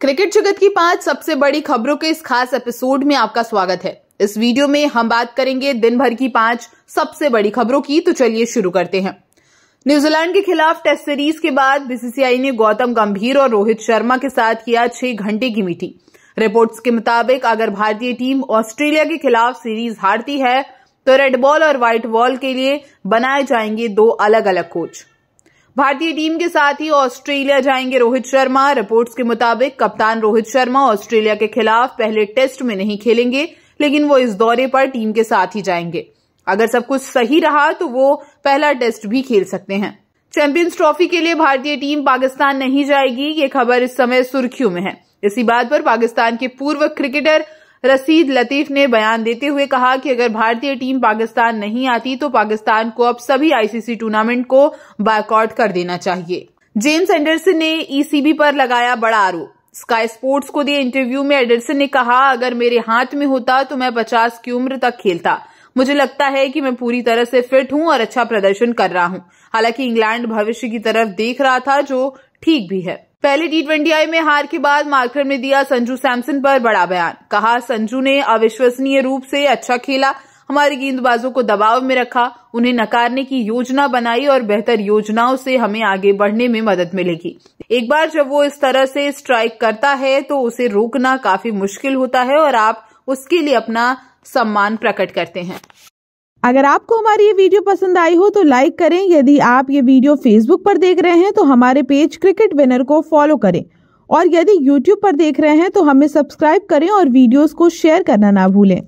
Cricket जगत की पाँच सबसे बड़ी खबरों के इस खास एपिसोड में आपका स्वागत है। इस वीडियो में हम बात करेंगे दिन भर की पाँच सबसे बड़ी खबरों की तो चलिए शुरू करते हैं। न्यूजीलैंड के खिलाफ टेस्ट सीरीज़ के बाद बीसीसीआई ने गौतम गंभीर और रोहित शर्मा के साथ किया छह घंटे की मीटिंग। रिपोर्ट्स के मुताबिक, अगर भारतीय टीम ऑस्ट्रेलिया के खिलाफ सीरीज़ हारती है तो रेड बॉल और व्हाइट बॉल के लिए बनाए जाएँगे दो अलग अलग कोच। भारतीय टीम के साथ ही ऑस्ट्रेलिया जाएँगे रोहित शर्मा। रिपोर्ट्स के मुताबिक कप्तान रोहित शर्मा ऑस्ट्रेलिया के खिलाफ पहले टेस्ट में नहीं खेलेंगे, लेकिन वो इस दौरे पर टीम के साथ ही जाएँगे। अगर सब कुछ सही रहा तो वो पहला टेस्ट भी खेल सकते हैं। चैंपियंस ट्रॉफी के लिए भारतीय टीम पाकिस्तान नहीं जाएगी, ये खबर इस समय सुर्खियों में है। इसी बात पर पाकिस्तान के पूर्व क्रिकेटर रसीद लतीफ ने बयान देते हुए कहा कि अगर भारतीय टीम पाकिस्तान नहीं आती तो पाकिस्तान को अब सभी आईसीसी टूर्नामेंट को बायकॉट कर देना चाहिए। जेम्स एंडरसन ने ईसीबी पर लगाया बड़ा आरोप। स्काई स्पोर्ट्स को दिए इंटरव्यू में एंडरसन ने कहा, अगर मेरे हाथ में होता तो मैं पचास की उम्र तक खेलता। मुझे लगता है कि मैं पूरी तरह से फिट हूँ और अच्छा प्रदर्शन कर रहा हूँ। हालाँकि इंग्लैंड भविष्य की तरफ़ देख रहा था, जो ठीक भी है। पहले टी ट्वेंटी आई में हार के बाद मार्कर ने दिया संजू सैमसन पर बड़ा बयान। कहा, संजू ने अविश्वसनीय रूप से अच्छा खेला, हमारे गेंदबाजों को दबाव में रखा, उन्हें नकारने की योजना बनाई और बेहतर योजनाओं से हमें आगे बढ़ने में मदद मिलेगी। एक बार जब वो इस तरह से स्ट्राइक करता है तो उसे रोकना काफ़ी मुश्किल होता है और आप उसके लिए अपना सम्मान प्रकट करते हैं। अगर आपको हमारी ये वीडियो पसंद आई हो तो लाइक करें। यदि आप ये वीडियो फेसबुक पर देख रहे हैं तो हमारे पेज क्रिकेट विनर को फॉलो करें। और यदि यूट्यूब पर देख रहे हैं तो हमें सब्सक्राइब करें और वीडियोस को शेयर करना ना भूलें।